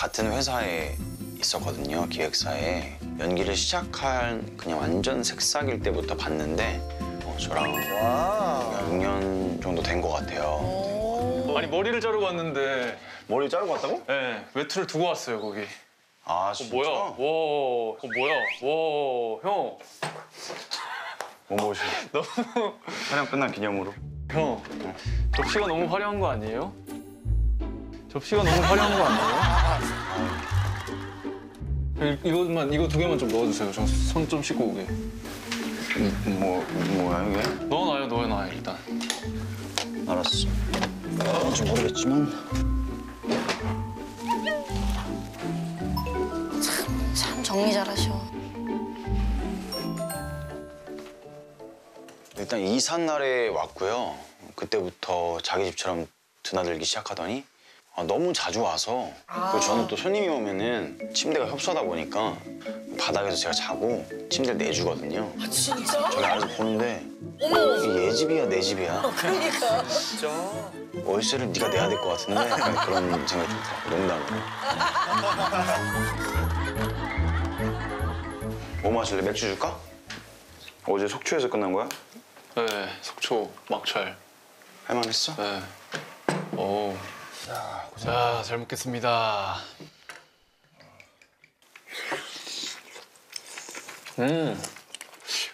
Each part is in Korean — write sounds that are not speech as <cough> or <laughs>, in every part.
같은 회사에 있었거든요 기획사에 연기를 시작한 그냥 완전 새싹일 때부터 봤는데 어, 저랑 와. 6년 정도 된 것 같아요 아니 머리를 자르고 왔는데 머리 자르고 왔다고? 예 외투를 두고 왔어요 거기. 아 어, 진짜? 뭐야? 와, 어, 뭐야? 와, 형, 뭐 뭐지? <laughs> 너무 촬영 끝난 기념으로 형 접시가 너무 화려한 거 아니에요? 접시가 너무 화려한 거 아니에요? 이- 이것만 이거 두 개만 좀 넣어주세요. 저 손 좀 씻고 오게. 뭐 뭐야 이게? 넣어놔요, 넣어놔요 일단. 알았어 뭔지 모르겠지만 참 정리 잘하셔. 일단 이삿 날에 왔고요. 그때부터 자기 집처럼 드나들기 시작하더니 아, 너무 자주 와서 그리고 저는 또 손님이 오면은 침대가 협소하다 보니까 바닥에서 제가 자고 침대를 내주거든요. 아, 진짜? 저기 안에서 보는데 이게 얘 집이야 내 집이야 그러니까. 월세를 네가 내야 될 것 같은데 약간 그런 생각이 좀 들어요. 농담으로. <laughs> 뭐 마실래? 맥주 줄까? 어제 속초에서 끝난 거야? 네, 속초 막찰. 할만했어? 네. 오. 자, 잘 먹겠습니다. 음,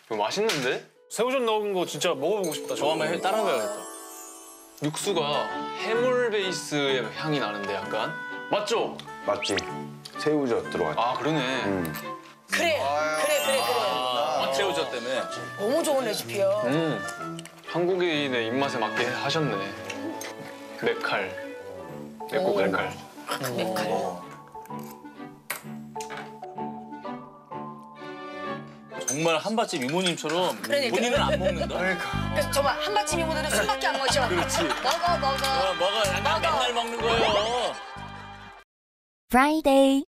이거 맛있는데? 새우젓 넣은 거 진짜 먹어보고 싶다. 저 한번 해 따라해봐야겠다. 육수가 해물 베이스의 향이 나는데 약간 맞죠? 맞지? 새우젓 들어갔지. 아 그러네. 음. 그래, 그래, 그래, 그래. 아, 새우젓 때문에. 너무 좋은 레시피야. 음, 한국인의 입맛에 맞게 하셨네. 맥칼, 맵고 칼칼. 정말 한밭집 이모님처럼 그러니까. 본인은 안 먹는다. <laughs> 그래서 정말 한마침 이모들은 술밖에 안 마셔. 그렇지. <laughs> 먹어, 먹어. 어, 먹어. 나 맨날 먹는 거예요. Friday.